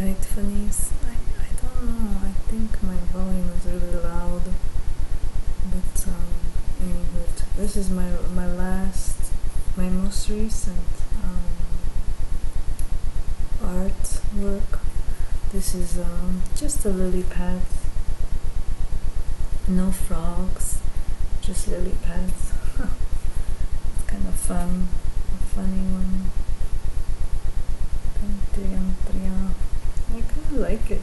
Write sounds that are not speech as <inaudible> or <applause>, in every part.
Fanice? I, I don't know. I think my volume is really loud. But um, anyway, this is my my last, my most recent um, art work. This is um, just a lily pad. No frogs, just lily pads. <laughs> it's kind of fun, a funny one. Trian, trian. I kind of like it.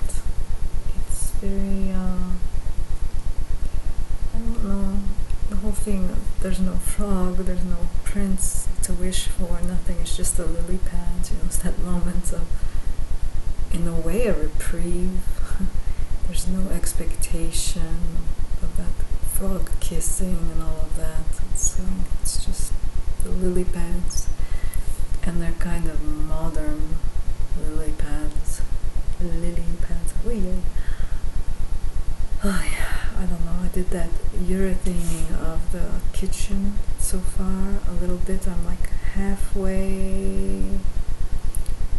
It's very, uh, I don't know, the whole thing, there's no frog, there's no prince to wish for, nothing, it's just a lily pad, you know, it's <laughs> that moment of, in a way, a reprieve. <laughs> there's no expectation of that frog kissing and all of that. It's, um, it's just the lily pads, and they're kind of lily pads. Lily pads. Weird. Oh yeah, I don't know. I did that urethane of the kitchen so far a little bit. I'm like halfway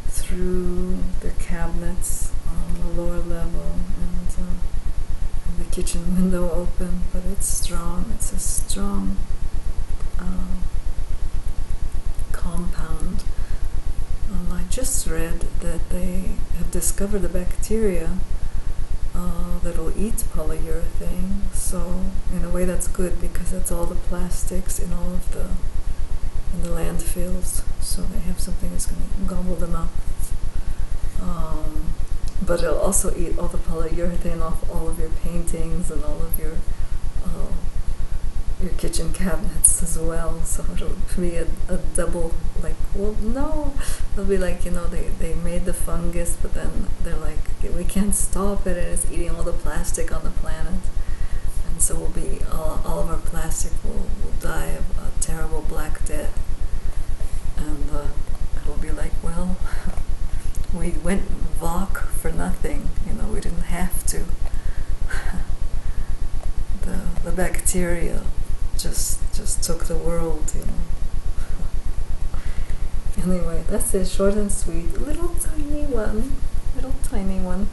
through the cabinets on the lower level and, uh, the kitchen window open, but it's strong. It's a strong uh, compound. Um, I just read that they have discovered a bacteria uh, that'll polyurethane. So in a way, that's good because that's all the plastics in all of the in the landfills. So they have something that's going to gobble them up. Um, but it'll also eat all the polyurethane off all of your paintings and all of your uh, your kitchen cabinets as well. So it'll be a, a double, like, well, no, it'll be like, you know, they, they made the fungus, but then they're like, we can't stop it, and it's eating all the plastic on the planet. And so we'll be, all, all of our plastic will, will die of a terrible black death. And uh, it'll be like, well, <laughs> we went Voc for nothing, you know, we didn't have to. <laughs> the, the bacteria just just took the world, you know. Anyway, that's it, short and sweet. Little tiny one. Little tiny one.